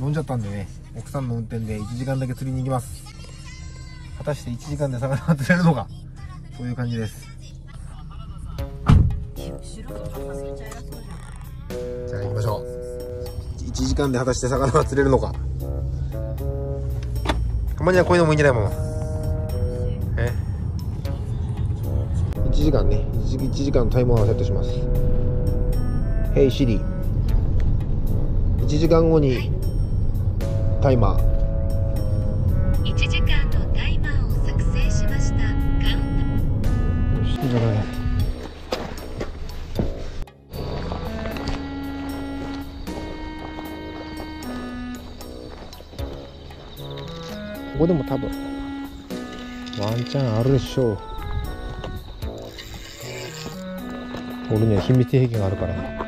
飲んじゃったんでね奥さんの運転で1時間だけ釣りに行きます。果たして1時間で魚が釣れるのかそういう感じです。じゃあ行きましょう。1時間で果たして魚が釣れるのか。たまにはこういうのもいいんじゃないもん。え？1時間ね。1, 1時間のタイマーをセットします。Hey Siri 1時間後にタイマー。1時間のタイマーを作成しました。カウントよしいいじゃないここでも多分ワンチャンあるでしょう。俺には秘密兵器があるからね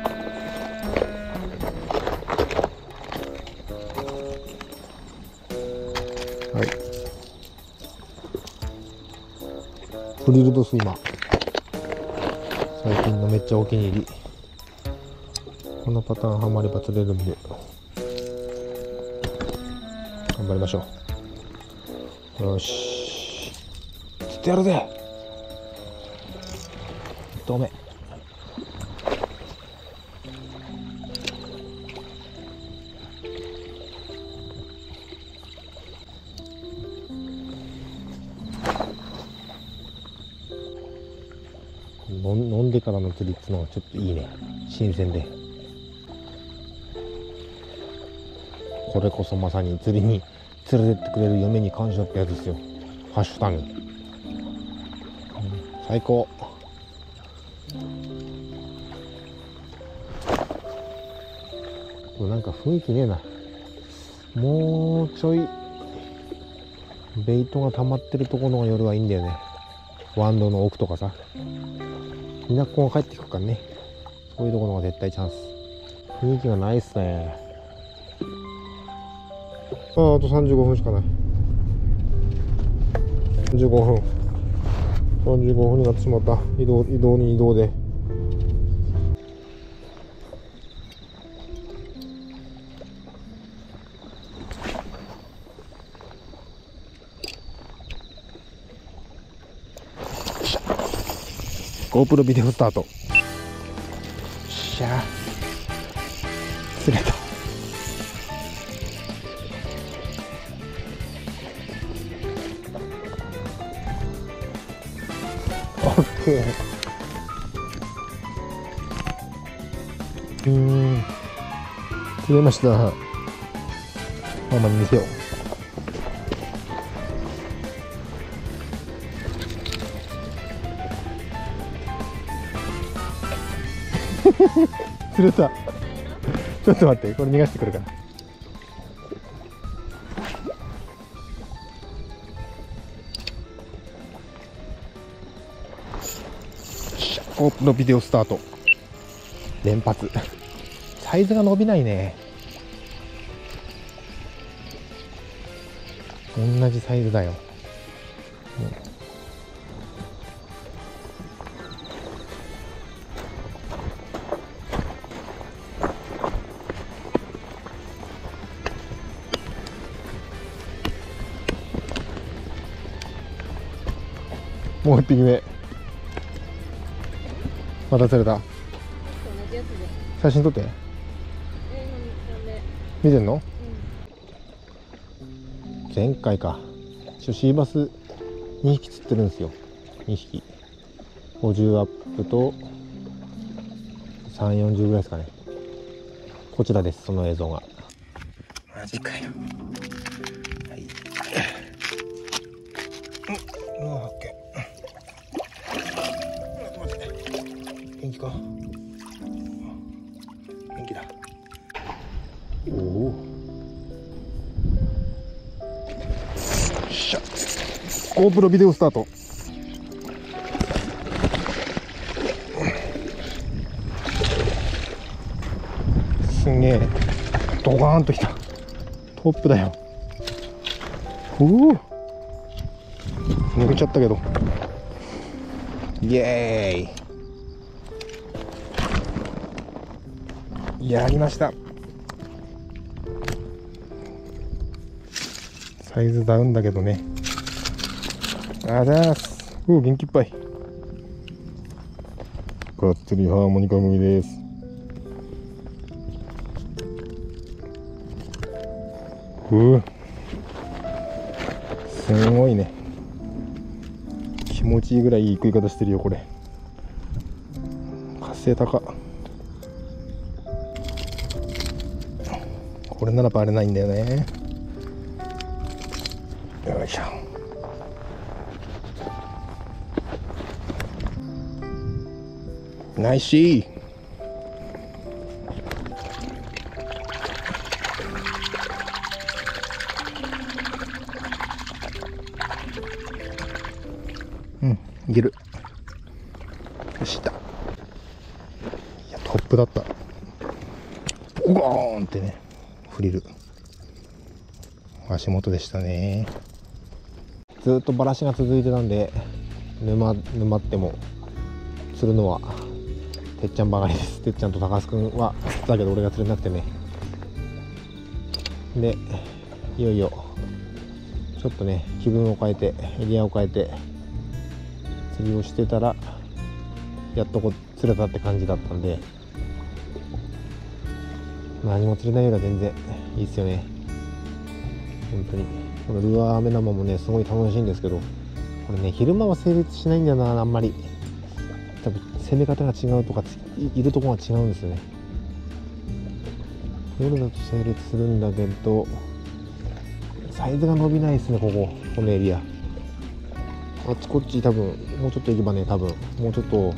プリルドスイマ最近のめっちゃお気に入り。このパターンハマれば釣れるんで。頑張りましょう。よし。釣ってやるぜ。1投目飲ん飲んでからの釣りっていうのがちょっといいね。新鮮で。これこそまさに釣りに連れてってくれる嫁に感謝ってやつですよ。ハッシュタグ、最高。なんか雰囲気ねえな。もうちょいベイトが溜まってるところの夜はいいんだよね。ワンドの奥とかさ。みんなこが帰ってくるからね。そういうところが絶対チャンス。雰囲気がないっすね。あああと35分しかない。35分。35分になってしまった。移動移動に移動で。ゴープロビデオスタート。しゃ釣れた。オッケー。うーん。釣れました。ママに見せよう。釣れた。ちょっと待ってこれ逃がしてくるから。オープンのビデオスタート。連発。サイズが伸びないね。同じサイズだよ、もう一匹目。また釣れた？写真撮って。えなんで見てんの？うん。前回か。シーバス2匹釣ってるんですよ。2匹。50アップと340ぐらいですかね。こちらですその映像が。マジかよ。はい。うん GoPro ビデオスタート。すげえ。ドカーンときた。トップだよ。う。お抜けちゃったけど。イエーイ。やりました。サイズダウンだけどね。あざーす。うお元気いっぱい。がっつりハーモニカ組です。うう。すごいね。気持ちいいぐらいいい食い方してるよこれ。活性高。これならバレないんだよね。よいしょナイシーうんいける。よしいった。いやトップだった。ゴーンってねフリル足元でしたね。ずっとバラシが続いてたんで沼沼っても釣るのはてっちゃんばかりです。てっちゃんと高須くんは釣ったけど俺が釣れなくてね。でいよいよちょっとね気分を変えてエリアを変えて釣りをしてたらやっとこ釣れたって感じだったんで何も釣れないよりは全然いいっすよね。本当に。このルアー目玉もねすごい楽しいんですけどこれね昼間は成立しないんだなあんまり。攻め方が違うとかいるとこが違うんですよね。夜だと成立するんだけどサイズが伸びないですねこここのエリア。あっちこっち多分もうちょっと行けばね多分。もうちょっと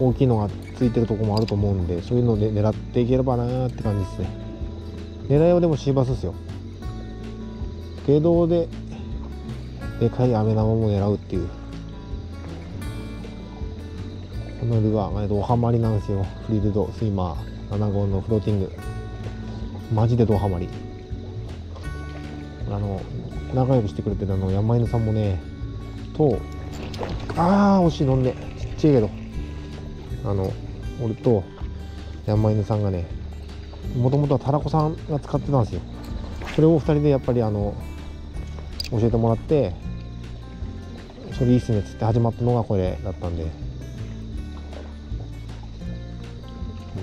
大きいのがついてるとこもあると思うんでそういうので狙っていければなーって感じですね。狙いはでもシーバスですよ。芸道ででかいアメ玉も狙うっていう。このルアーがねドハマりなんですよ。フリルドスイマー7号のフローティング。マジでドハマり。あの仲良くしてくれてるあの山犬さんもねとああ惜しい飲んでちっちゃいけど。あの俺と山犬さんがねもともとはタラコさんが使ってたんですよ。それを2人でやっぱりあの教えてもらってそれいいっすねっつって始まったのがこれだったんで。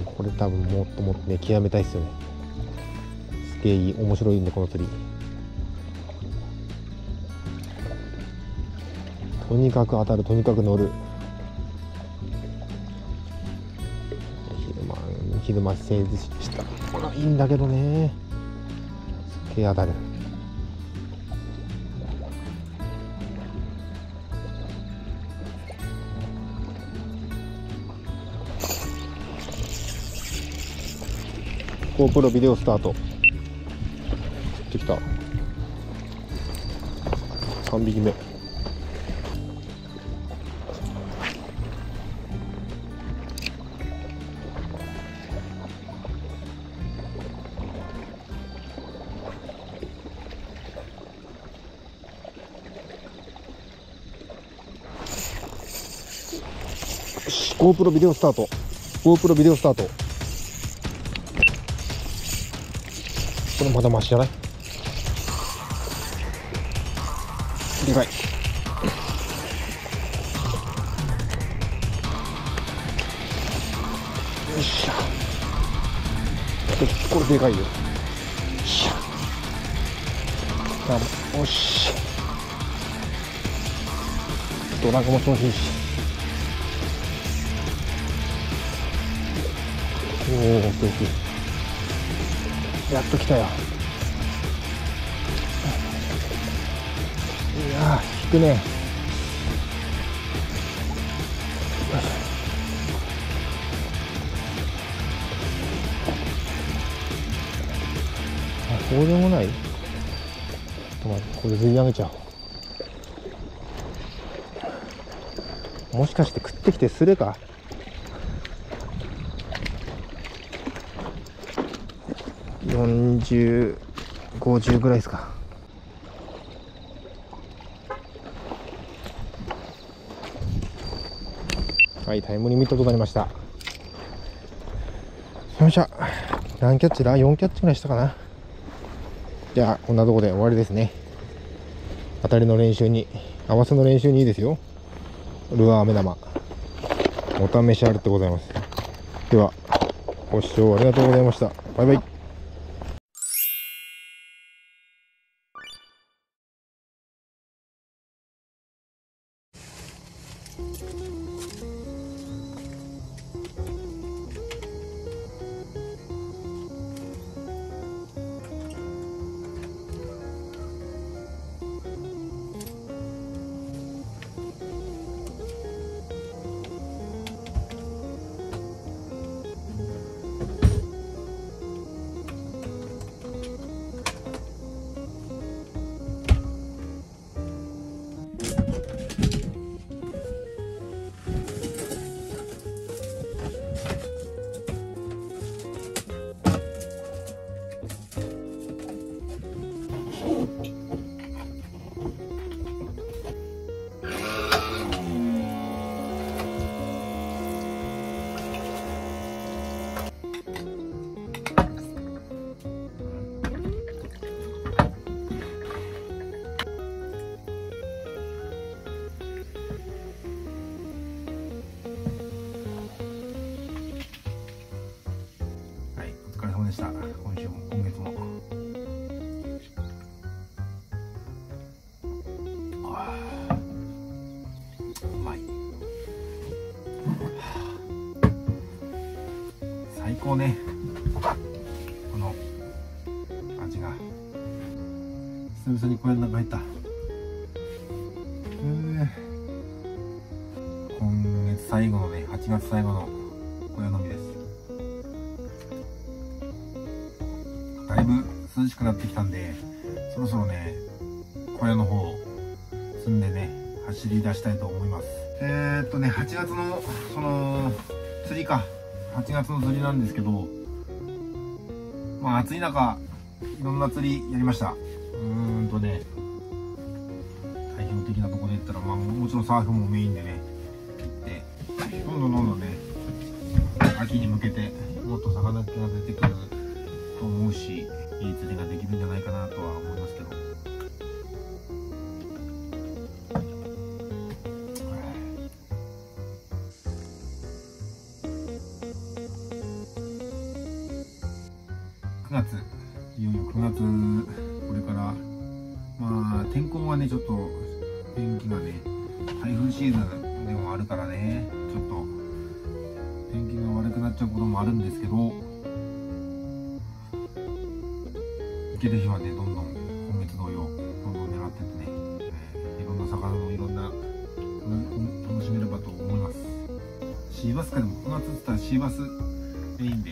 これ多分もっともっとね極めたいっすよね。すげえいい面白いんでこの釣り。とにかく当たるとにかく乗る。昼間昼間成立した。これはいいんだけどね。すげえ当たる。ゴープロビデオスタート。釣ってきた。3匹目。よし GoPro ビデオスタート。GoPro ビデオスタート。これまだマシじゃない？でかいよっしゃこれでかいよ。よっしゃよし。ドラグも調子いいしおお大きい大きい。やっと来たよ。いやー引くね。あそうでもない？ちょっと待ってこれずり上げちゃおう。もしかして食ってきてすれか？4050ぐらいですか。はいタイムリミットとなりました。よっしゃ何キャッチだ？4キャッチぐらいしたかな。じゃあこんなとこで終わりですね。当たりの練習に合わせの練習にいいですよ。ルアー目玉。お試しあるってございます。ではご視聴ありがとうございました。バイバイ。あ最高ねこの味が。久々に小屋の中入った。うん今月最後のね8月最後の小屋飲みです。だいぶ涼しくなってきたんでそろそろね小屋の方積んでね走り出したいと思います。えー、っとね8月のその釣りか。8月の釣りなんですけどまあ暑い中いろんな釣りやりました。うーんとね代表的なとこで言ったら、まあ、もちろんサーフもメインでねまあ天候がねちょっと天気がね台風シーズンでもあるからねちょっと天気が悪くなっちゃうこともあるんですけど行ける日はねどんどん今月同様どんどん狙ってってね、えーいろんな魚のいろんな楽しめればと思います。シーバスかでも9月って言ったらシーバスメインで